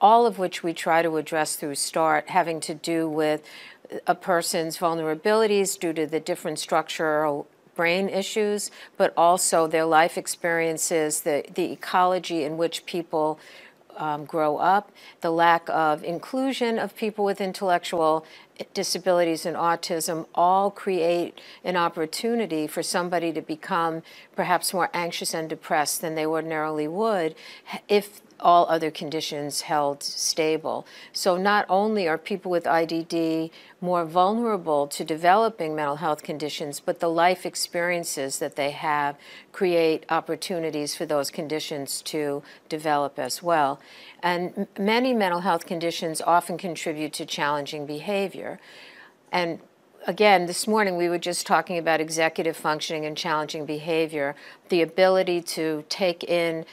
all of which we try to address through START, having to do with a person's vulnerabilities due to the different structural brain issues, but also their life experiences, the, the ecology in which people um, grow up, the lack of inclusion of people with intellectual disabilities and autism all create an opportunity for somebody to become perhaps more anxious and depressed than they ordinarily would if all other conditions held stable. So not only are people with IDD more vulnerable to developing mental health conditions, but the life experiences that they have create opportunities for those conditions to develop as well. And many mental health conditions often contribute to challenging behavior. And again, this morning we were just talking about executive functioning and challenging behavior, the ability to take in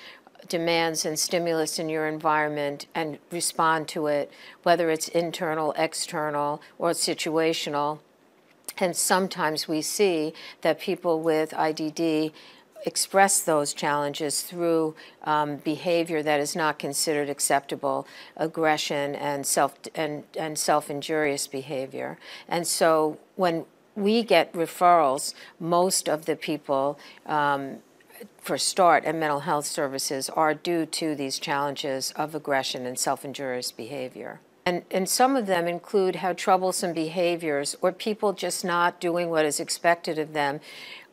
demands and stimulus in your environment and respond to it, whether it's internal, external, or situational. And sometimes we see that people with IDD express those challenges through um, behavior that is not considered acceptable, aggression and self and, and self-injurious behavior. And so when we get referrals, most of the people um, for START and mental health services are due to these challenges of aggression and self-injurious behavior. And, and some of them include how troublesome behaviors or people just not doing what is expected of them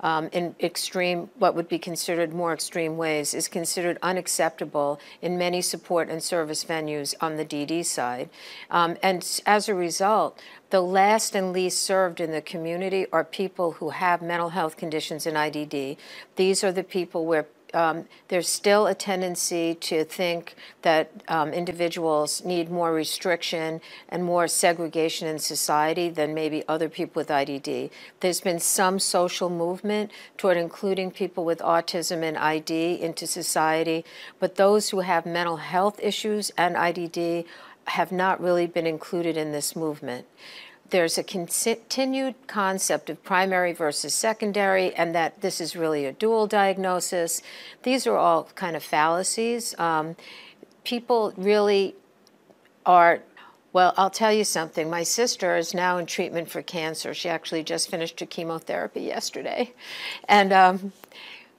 um, in extreme, what would be considered more extreme ways, is considered unacceptable in many support and service venues on the DD side. Um, and as a result, the last and least served in the community are people who have mental health conditions in IDD. These are the people where um, there's still a tendency to think that um, individuals need more restriction and more segregation in society than maybe other people with IDD. There's been some social movement toward including people with autism and ID into society, but those who have mental health issues and IDD have not really been included in this movement there's a continued concept of primary versus secondary, and that this is really a dual diagnosis. These are all kind of fallacies. Um, people really are. Well, I'll tell you something. My sister is now in treatment for cancer. She actually just finished her chemotherapy yesterday. And um,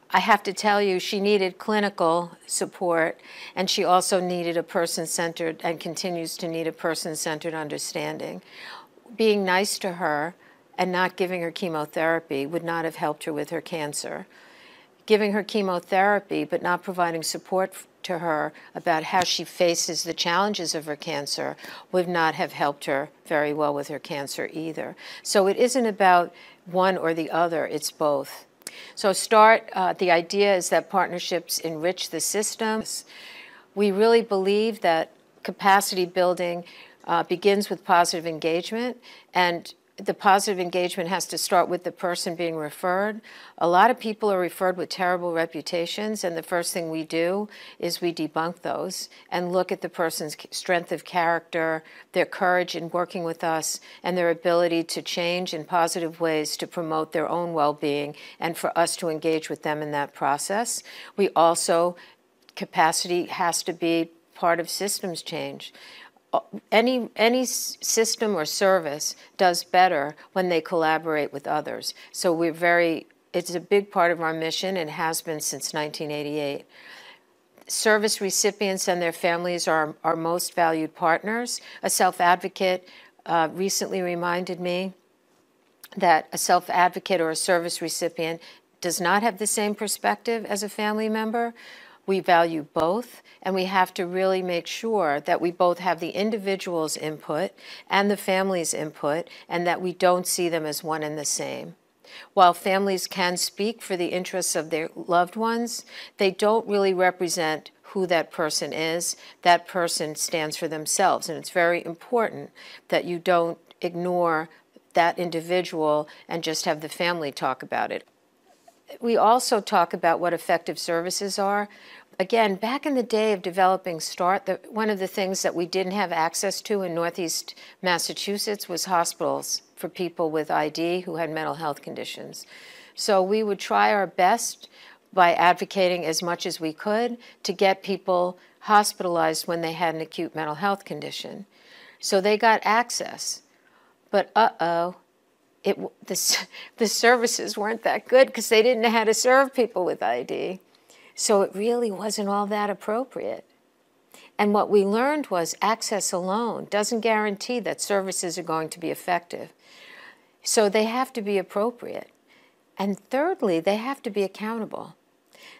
I have to tell you, she needed clinical support, and she also needed a person centered and continues to need a person centered understanding being nice to her and not giving her chemotherapy would not have helped her with her cancer. Giving her chemotherapy but not providing support to her about how she faces the challenges of her cancer would not have helped her very well with her cancer either. So it isn't about one or the other, it's both. So start, uh, the idea is that partnerships enrich the systems. We really believe that capacity building uh, begins with positive engagement, and the positive engagement has to start with the person being referred. A lot of people are referred with terrible reputations, and the first thing we do is we debunk those and look at the person's strength of character, their courage in working with us, and their ability to change in positive ways to promote their own well being and for us to engage with them in that process. We also, capacity has to be part of systems change any any system or service does better when they collaborate with others. So we're very it's a big part of our mission and has been since 1988. Service recipients and their families are our most valued partners. A self-advocate uh, recently reminded me that a self-advocate or a service recipient does not have the same perspective as a family member. We value both, and we have to really make sure that we both have the individual's input and the family's input, and that we don't see them as one and the same. While families can speak for the interests of their loved ones, they don't really represent who that person is. That person stands for themselves, and it's very important that you don't ignore that individual and just have the family talk about it. We also talk about what effective services are again, back in the day of developing START, the, one of the things that we didn't have access to in Northeast Massachusetts was hospitals for people with ID who had mental health conditions. So we would try our best by advocating as much as we could to get people hospitalized when they had an acute mental health condition. So they got access. But uh oh, it, the, the services weren't that good because they didn't know how to serve people with ID. So it really wasn't all that appropriate. And what we learned was access alone doesn't guarantee that services are going to be effective. So they have to be appropriate. And thirdly, they have to be accountable.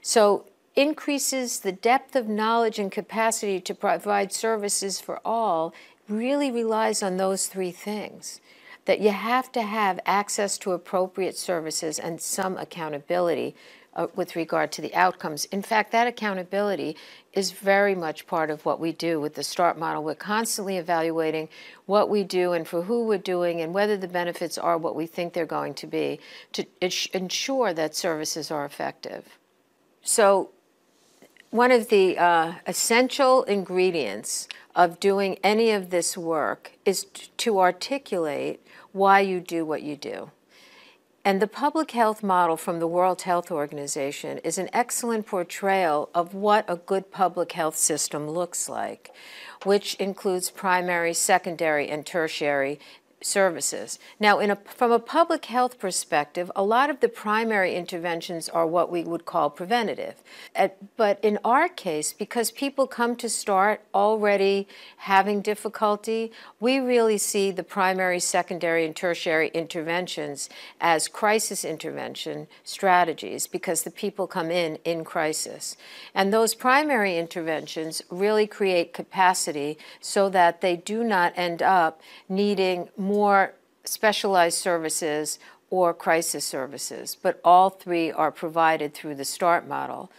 So increases the depth of knowledge and capacity to provide services for all really relies on those three things that you have to have access to appropriate services and some accountability uh, with regard to the outcomes. In fact, that accountability is very much part of what we do with the START model. We're constantly evaluating what we do and for who we're doing and whether the benefits are what we think they're going to be to ensure that services are effective. So one of the uh, essential ingredients of doing any of this work is to articulate why you do what you do. And the public health model from the World Health Organization is an excellent portrayal of what a good public health system looks like, which includes primary, secondary, and tertiary services. Now, a, from a public health perspective, a lot of the primary interventions are what we would call preventative. At, but in our case, because people come to start already having difficulty, we really see the primary, secondary, and tertiary interventions as crisis intervention strategies because the people come in in crisis. And those primary interventions really create capacity so that they do not end up needing more specialized services or crisis services, but all three are provided through the START model.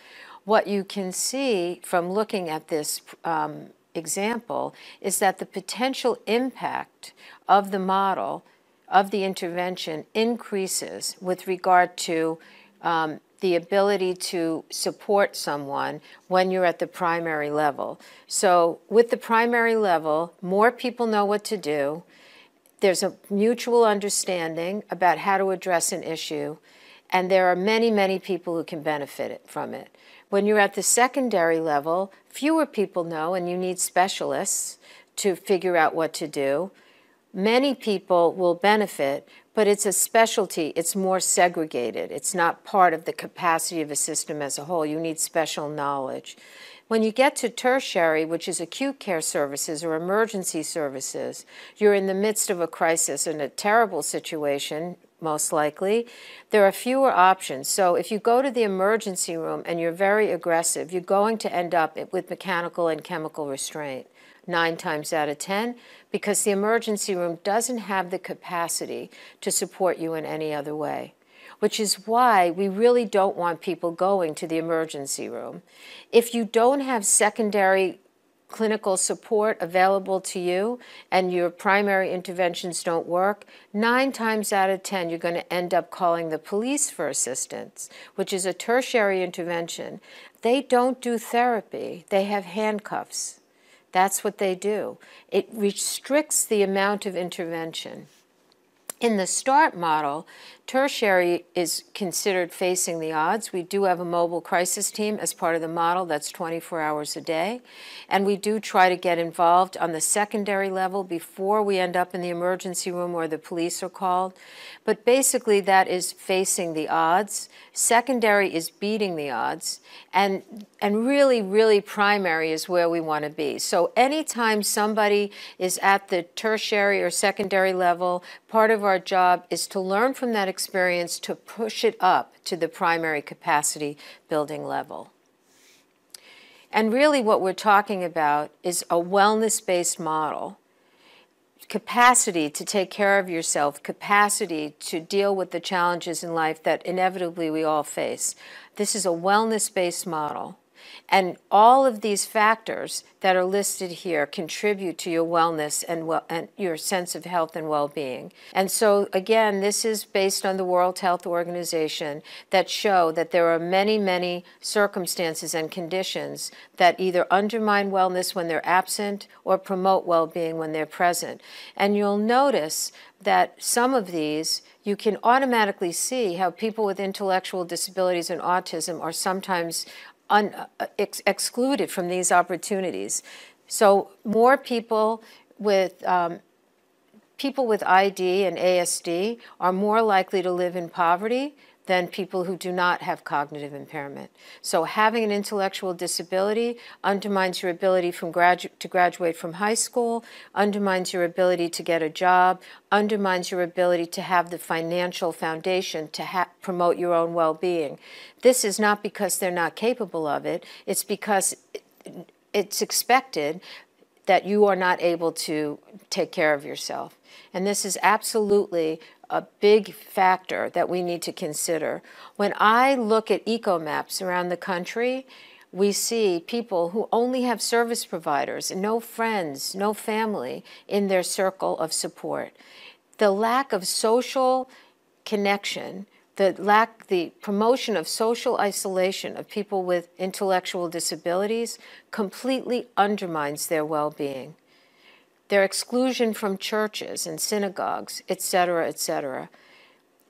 What you can see from looking at this um, example is that the potential impact of the model, of the intervention, increases with regard to um, the ability to support someone when you're at the primary level. So, with the primary level, more people know what to do, there's a mutual understanding about how to address an issue, and there are many, many people who can benefit from it. When you're at the secondary level, fewer people know, and you need specialists to figure out what to do. Many people will benefit, but it's a specialty. It's more segregated. It's not part of the capacity of a system as a whole. You need special knowledge. When you get to tertiary, which is acute care services or emergency services, you're in the midst of a crisis and a terrible situation, most likely. There are fewer options. So if you go to the emergency room and you're very aggressive, you're going to end up with mechanical and chemical restraint nine times out of 10 because the emergency room doesn't have the capacity to support you in any other way which is why we really don't want people going to the emergency room. If you don't have secondary clinical support available to you and your primary interventions don't work, nine times out of 10, you're going to end up calling the police for assistance, which is a tertiary intervention. They don't do therapy, they have handcuffs. That's what they do. It restricts the amount of intervention. In the START model, tertiary is considered facing the odds. We do have a mobile crisis team as part of the model that's 24 hours a day. And we do try to get involved on the secondary level before we end up in the emergency room where the police are called. But basically, that is facing the odds. Secondary is beating the odds. And, and really, really primary is where we want to be. So anytime somebody is at the tertiary or secondary level, part of our job is to learn from that experience to push it up to the primary capacity building level. And really, what we're talking about is a wellness based model capacity to take care of yourself, capacity to deal with the challenges in life that inevitably we all face. This is a wellness based model. And all of these factors that are listed here contribute to your wellness and, well, and your sense of health and well being. And so, again, this is based on the World Health Organization that show that there are many, many circumstances and conditions that either undermine wellness when they're absent or promote well being when they're present. And you'll notice that some of these you can automatically see how people with intellectual disabilities and autism are sometimes un, uh, ex excluded from these opportunities. So more people with um, people with ID and ASD are more likely to live in poverty than people who do not have cognitive impairment. So having an intellectual disability undermines your ability gradu to graduate from high school, undermines your ability to get a job, undermines your ability to have the financial foundation to promote your own well-being. This is not because they're not capable of it, it's because it's expected that you are not able to take care of yourself. And this is absolutely a big factor that we need to consider. When I look at eco maps around the country, we see people who only have service providers no friends, no family in their circle of support. The lack of social connection, the lack, the promotion of social isolation of people with intellectual disabilities completely undermines their well-being their exclusion from churches and synagogues, etc., etc.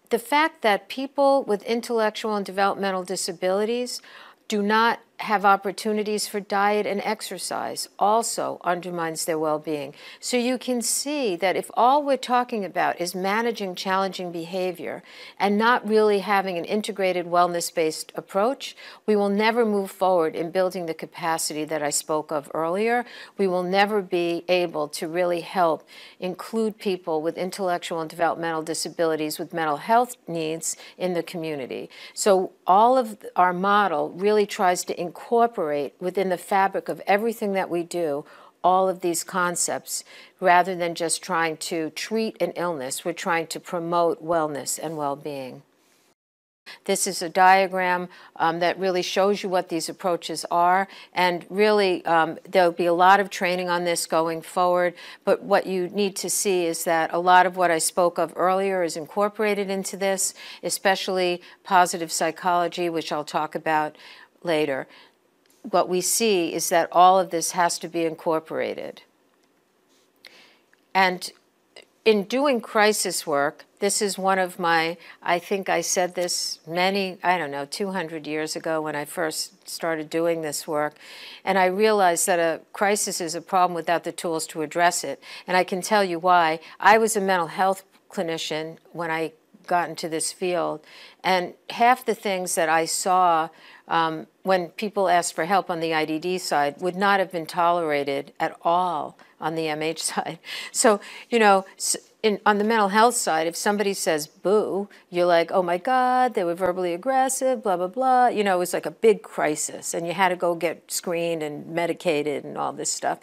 The fact that people with intellectual and developmental disabilities do not have opportunities for diet and exercise also undermines their well-being. So you can see that if all we're talking about is managing challenging behavior and not really having an integrated wellness-based approach, we will never move forward in building the capacity that I spoke of earlier. We will never be able to really help include people with intellectual and developmental disabilities with mental health needs in the community. So all of our model really tries to incorporate within the fabric of everything that we do all of these concepts rather than just trying to treat an illness. We're trying to promote wellness and well-being. This is a diagram um, that really shows you what these approaches are, and really um, there'll be a lot of training on this going forward, but what you need to see is that a lot of what I spoke of earlier is incorporated into this, especially positive psychology, which I'll talk about later what we see is that all of this has to be incorporated. And in doing crisis work, this is one of my, I think I said this many, I don't know, 200 years ago when I first started doing this work. And I realized that a crisis is a problem without the tools to address it. And I can tell you why. I was a mental health clinician when I got into this field. And half the things that I saw um, when people asked for help on the IDD side would not have been tolerated at all on the MH side. So, you know, in, on the mental health side, if somebody says boo, you're like, oh my God, they were verbally aggressive, blah, blah, blah. You know, it was like a big crisis and you had to go get screened and medicated and all this stuff.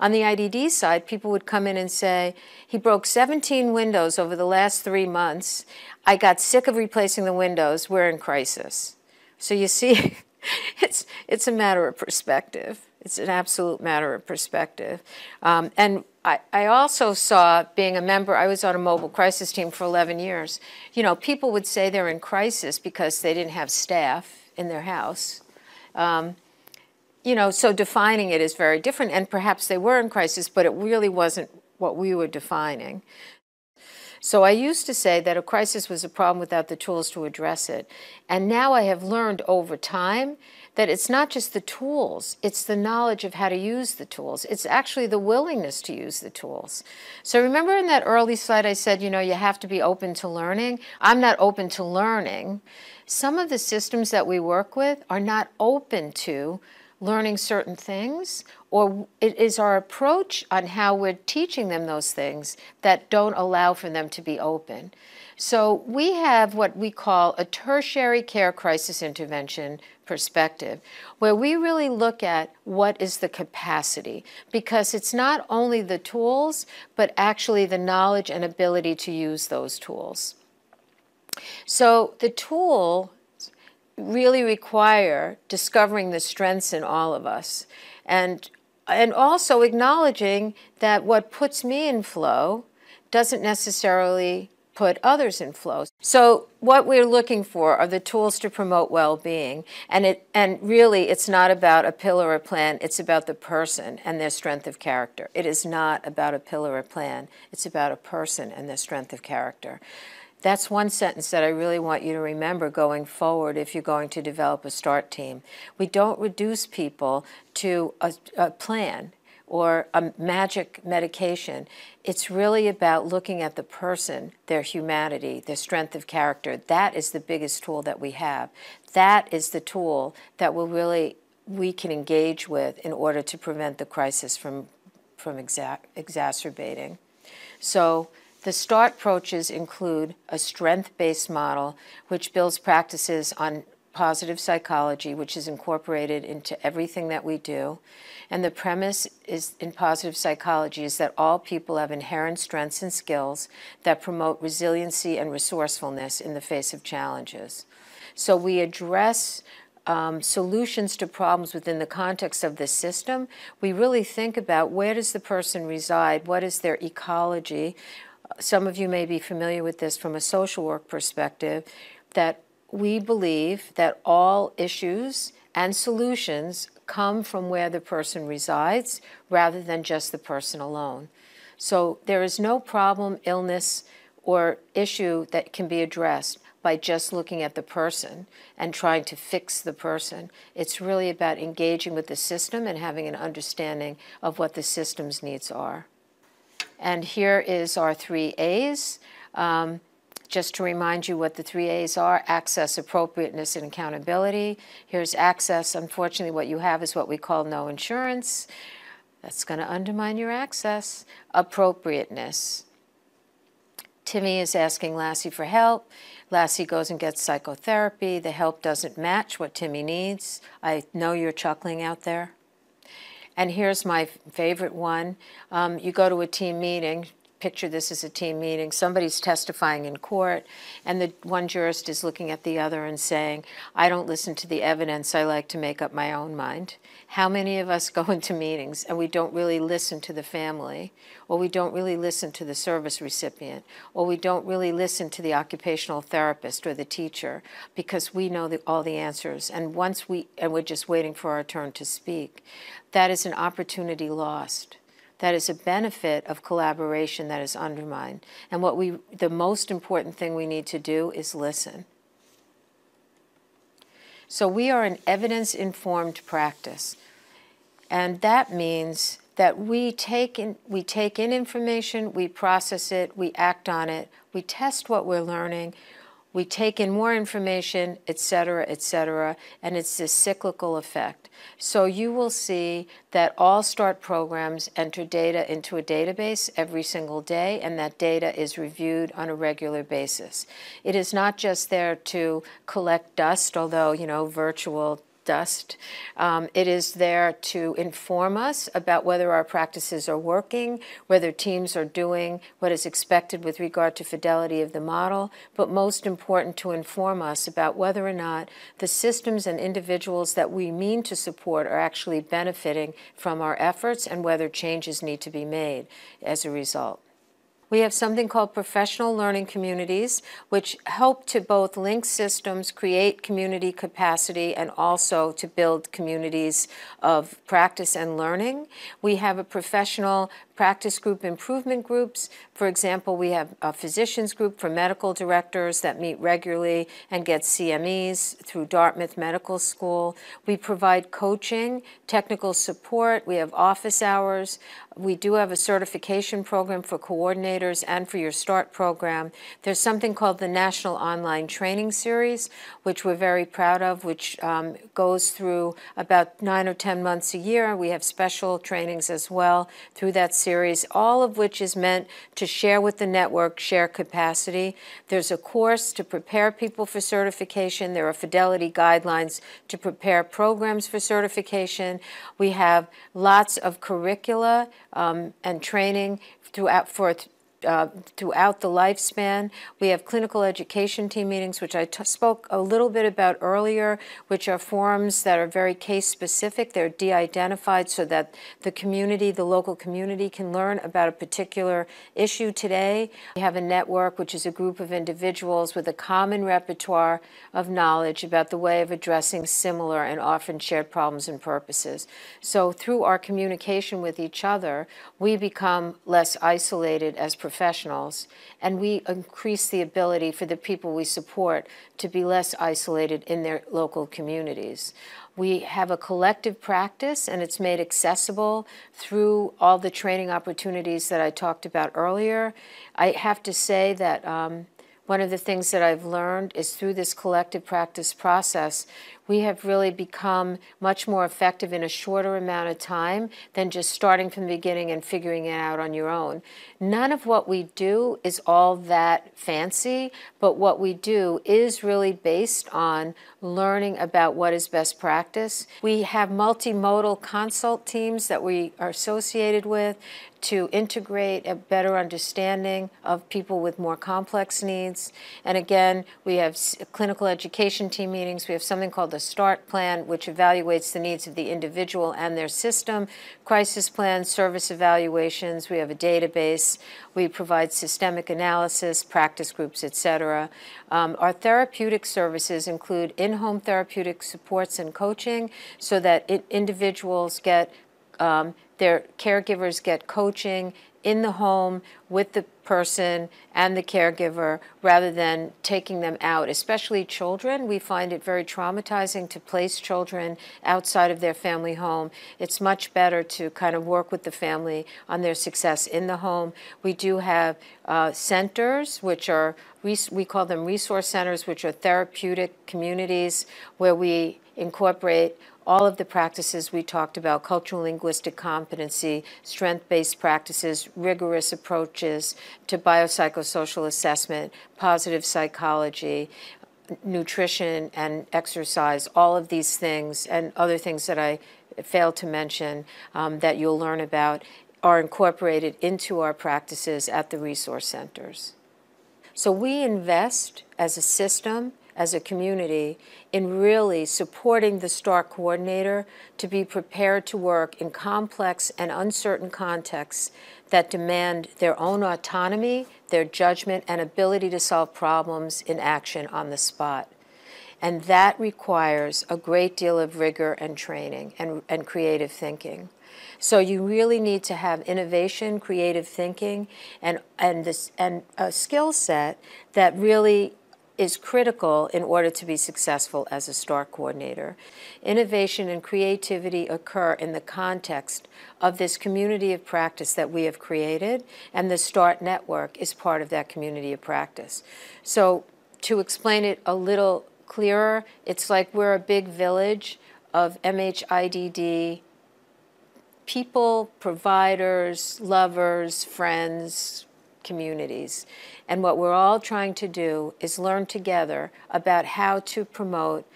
On the IDD side, people would come in and say, he broke 17 windows over the last three months. I got sick of replacing the windows. We're in crisis. So you see, it's, it's a matter of perspective. It's an absolute matter of perspective. Um, and I, I also saw, being a member, I was on a mobile crisis team for 11 years. You know, people would say they're in crisis because they didn't have staff in their house. Um, you know, so defining it is very different, and perhaps they were in crisis, but it really wasn't what we were defining. So I used to say that a crisis was a problem without the tools to address it. And now I have learned over time that it's not just the tools, it's the knowledge of how to use the tools. It's actually the willingness to use the tools. So remember in that early slide I said, you know, you have to be open to learning? I'm not open to learning. Some of the systems that we work with are not open to learning certain things, or it is our approach on how we're teaching them those things that don't allow for them to be open. So we have what we call a tertiary care crisis intervention perspective, where we really look at what is the capacity, because it's not only the tools, but actually the knowledge and ability to use those tools. So the tool really require discovering the strengths in all of us and and also acknowledging that what puts me in flow doesn't necessarily put others in flow. So what we're looking for are the tools to promote well-being and it and really it's not about a pill or a plan, it's about the person and their strength of character. It is not about a pill or a plan, it's about a person and their strength of character. That's one sentence that I really want you to remember going forward if you're going to develop a START team. We don't reduce people to a, a plan or a magic medication. It's really about looking at the person, their humanity, their strength of character. That is the biggest tool that we have. That is the tool that will really we can engage with in order to prevent the crisis from from exa exacerbating. So the START approaches include a strength-based model which builds practices on positive psychology, which is incorporated into everything that we do. And the premise is in positive psychology is that all people have inherent strengths and skills that promote resiliency and resourcefulness in the face of challenges. So we address um, solutions to problems within the context of the system. We really think about where does the person reside, what is their ecology. Some of you may be familiar with this from a social work perspective, that we believe that all issues and solutions come from where the person resides rather than just the person alone. So there is no problem, illness, or issue that can be addressed by just looking at the person and trying to fix the person. It's really about engaging with the system and having an understanding of what the system's needs are. And here is our three A's. Um, just to remind you what the three A's are, access, appropriateness, and accountability. Here's access. Unfortunately, what you have is what we call no insurance. That's going to undermine your access. Appropriateness. Timmy is asking Lassie for help. Lassie goes and gets psychotherapy. The help doesn't match what Timmy needs. I know you're chuckling out there. And here's my favorite one. Um, you go to a team meeting, picture this as a team meeting. Somebody's testifying in court, and the one jurist is looking at the other and saying, I don't listen to the evidence, I like to make up my own mind. How many of us go into meetings and we don't really listen to the family, or we don't really listen to the service recipient, or we don't really listen to the occupational therapist or the teacher because we know the, all the answers, and once we, and we're just waiting for our turn to speak. That is an opportunity lost that is a benefit of collaboration that is undermined. And what we, the most important thing we need to do is listen. So we are an evidence-informed practice. And that means that we take, in, we take in information, we process it, we act on it, we test what we're learning, we take in more information, et cetera, et cetera, and it's this cyclical effect. So you will see that all START programs enter data into a database every single day, and that data is reviewed on a regular basis. It is not just there to collect dust, although, you know, virtual dust. Um, it is there to inform us about whether our practices are working, whether teams are doing what is expected with regard to fidelity of the model, but most important to inform us about whether or not the systems and individuals that we mean to support are actually benefiting from our efforts and whether changes need to be made as a result. We have something called professional learning communities, which help to both link systems, create community capacity, and also to build communities of practice and learning. We have a professional practice group improvement groups. For example, we have a physicians group for medical directors that meet regularly and get CMEs through Dartmouth Medical School. We provide coaching, technical support. We have office hours. We do have a certification program for coordinators and for your START program. There's something called the National Online Training Series, which we're very proud of, which um, goes through about nine or 10 months a year. We have special trainings as well through that series, all of which is meant to share with the network, share capacity. There's a course to prepare people for certification. There are fidelity guidelines to prepare programs for certification. We have lots of curricula um, and training throughout for uh, throughout the lifespan. We have clinical education team meetings, which I spoke a little bit about earlier, which are forums that are very case specific. They're de-identified so that the community, the local community can learn about a particular issue today. We have a network, which is a group of individuals with a common repertoire of knowledge about the way of addressing similar and often shared problems and purposes. So through our communication with each other, we become less isolated as professionals professionals, and we increase the ability for the people we support to be less isolated in their local communities. We have a collective practice, and it's made accessible through all the training opportunities that I talked about earlier. I have to say that um, one of the things that I've learned is through this collective practice process, we have really become much more effective in a shorter amount of time than just starting from the beginning and figuring it out on your own. None of what we do is all that fancy, but what we do is really based on learning about what is best practice. We have multimodal consult teams that we are associated with to integrate a better understanding of people with more complex needs. And again, we have clinical education team meetings. We have something called the START plan, which evaluates the needs of the individual and their system, crisis plans, service evaluations. We have a database. We provide systemic analysis, practice groups, et cetera. Um, our therapeutic services include in-home therapeutic supports and coaching so that it, individuals get um, their caregivers get coaching in the home with the person and the caregiver rather than taking them out, especially children. We find it very traumatizing to place children outside of their family home. It's much better to kind of work with the family on their success in the home. We do have uh, centers, which are, we call them resource centers, which are therapeutic communities where we incorporate all of the practices we talked about cultural linguistic competency, strength based practices, rigorous approaches to biopsychosocial assessment, positive psychology, nutrition and exercise, all of these things, and other things that I failed to mention um, that you'll learn about are incorporated into our practices at the resource centers. So we invest as a system as a community in really supporting the START coordinator to be prepared to work in complex and uncertain contexts that demand their own autonomy, their judgment, and ability to solve problems in action on the spot. And that requires a great deal of rigor and training and, and creative thinking. So you really need to have innovation, creative thinking, and and this and a skill set that really is critical in order to be successful as a START coordinator. Innovation and creativity occur in the context of this community of practice that we have created, and the START network is part of that community of practice. So to explain it a little clearer, it's like we're a big village of MHIDD people, providers, lovers, friends, communities. And what we're all trying to do is learn together about how to promote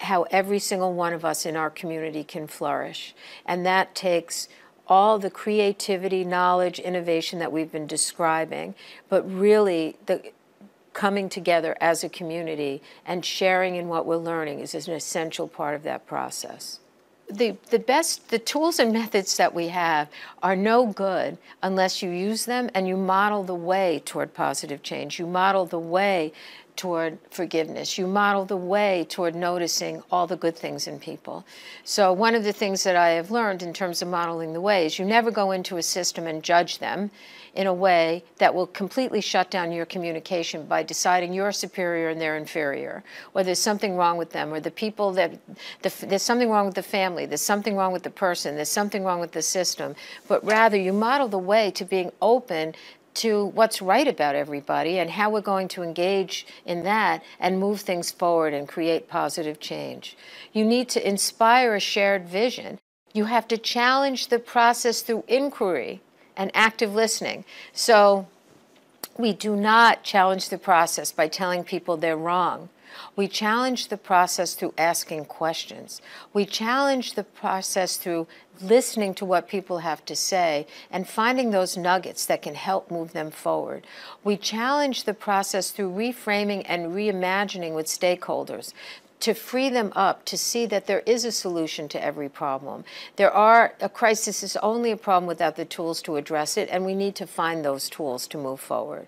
how every single one of us in our community can flourish. And that takes all the creativity, knowledge, innovation that we've been describing, but really the coming together as a community and sharing in what we're learning is an essential part of that process the, the best, the tools and methods that we have are no good unless you use them and you model the way toward positive change. You model the way toward forgiveness. You model the way toward noticing all the good things in people. So one of the things that I have learned in terms of modeling the way is you never go into a system and judge them in a way that will completely shut down your communication by deciding you're superior and they're inferior, or there's something wrong with them, or the people that, the, there's something wrong with the family, there's something wrong with the person, there's something wrong with the system, but rather you model the way to being open to what's right about everybody and how we're going to engage in that and move things forward and create positive change. You need to inspire a shared vision. You have to challenge the process through inquiry and active listening. So we do not challenge the process by telling people they're wrong. We challenge the process through asking questions. We challenge the process through listening to what people have to say and finding those nuggets that can help move them forward. We challenge the process through reframing and reimagining with stakeholders to free them up to see that there is a solution to every problem. There are, a crisis is only a problem without the tools to address it, and we need to find those tools to move forward.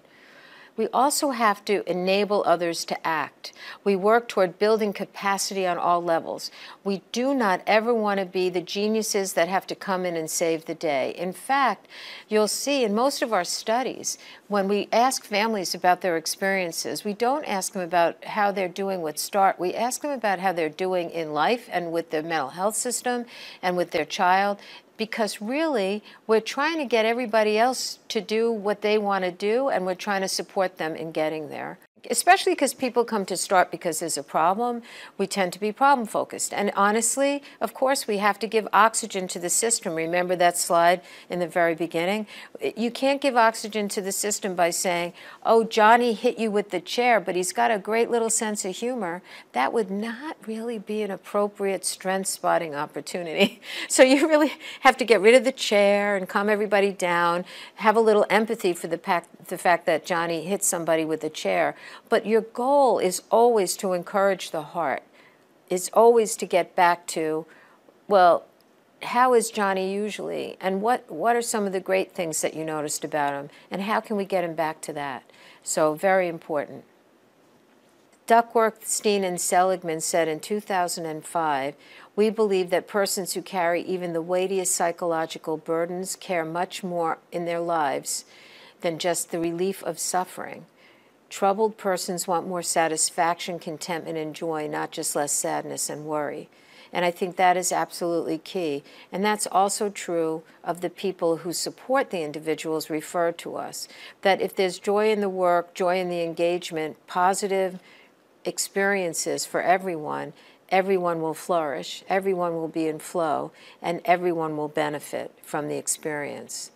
We also have to enable others to act. We work toward building capacity on all levels. We do not ever want to be the geniuses that have to come in and save the day. In fact, you'll see in most of our studies, when we ask families about their experiences, we don't ask them about how they're doing with START. We ask them about how they're doing in life and with the mental health system and with their child because really we're trying to get everybody else to do what they want to do and we're trying to support them in getting there especially because people come to start because there's a problem, we tend to be problem focused. And honestly, of course, we have to give oxygen to the system. Remember that slide in the very beginning? You can't give oxygen to the system by saying, oh, Johnny hit you with the chair, but he's got a great little sense of humor. That would not really be an appropriate strength spotting opportunity. So you really have to get rid of the chair and calm everybody down, have a little empathy for the, the fact that Johnny hit somebody with a chair. But your goal is always to encourage the heart, It's always to get back to, well, how is Johnny usually? And what, what are some of the great things that you noticed about him? And how can we get him back to that? So, very important. Duckworth, Steen, and Seligman said in 2005 we believe that persons who carry even the weightiest psychological burdens care much more in their lives than just the relief of suffering. Troubled persons want more satisfaction, contentment, and joy, not just less sadness and worry. And I think that is absolutely key. And that's also true of the people who support the individuals referred to us. That if there's joy in the work, joy in the engagement, positive experiences for everyone, everyone will flourish, everyone will be in flow, and everyone will benefit from the experience.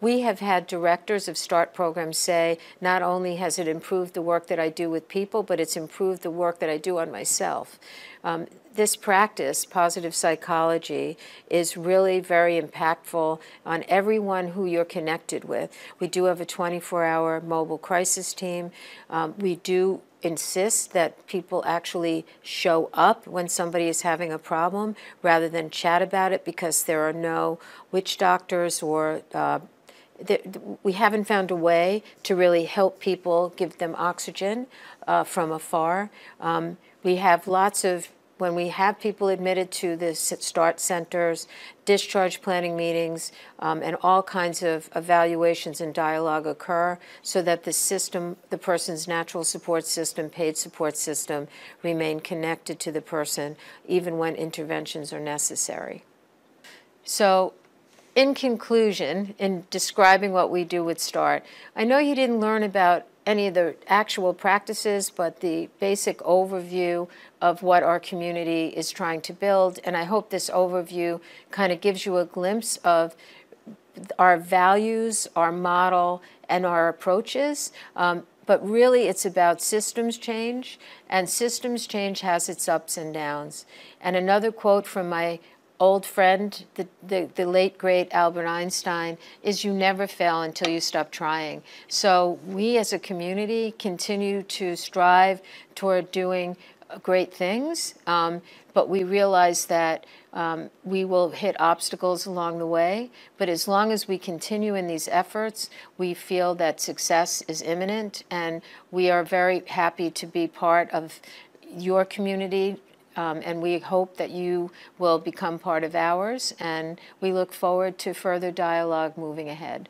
We have had directors of START programs say, not only has it improved the work that I do with people, but it's improved the work that I do on myself. Um, this practice, positive psychology, is really very impactful on everyone who you're connected with. We do have a 24-hour mobile crisis team. Um, we do insist that people actually show up when somebody is having a problem rather than chat about it because there are no witch doctors or uh, we haven't found a way to really help people, give them oxygen uh, from afar. Um, we have lots of when we have people admitted to the START centers, discharge planning meetings, um, and all kinds of evaluations and dialogue occur so that the system, the person's natural support system, paid support system, remain connected to the person even when interventions are necessary. So in conclusion, in describing what we do with START, I know you didn't learn about any of the actual practices, but the basic overview of what our community is trying to build. And I hope this overview kind of gives you a glimpse of our values, our model, and our approaches. Um, but really, it's about systems change, and systems change has its ups and downs. And another quote from my old friend, the, the, the, late great Albert Einstein, is you never fail until you stop trying. So we as a community continue to strive toward doing great things, um, but we realize that um, we will hit obstacles along the way. But as long as we continue in these efforts, we feel that success is imminent, and we are very happy to be part of your community um, and we hope that you will become part of ours, and we look forward to further dialogue moving ahead.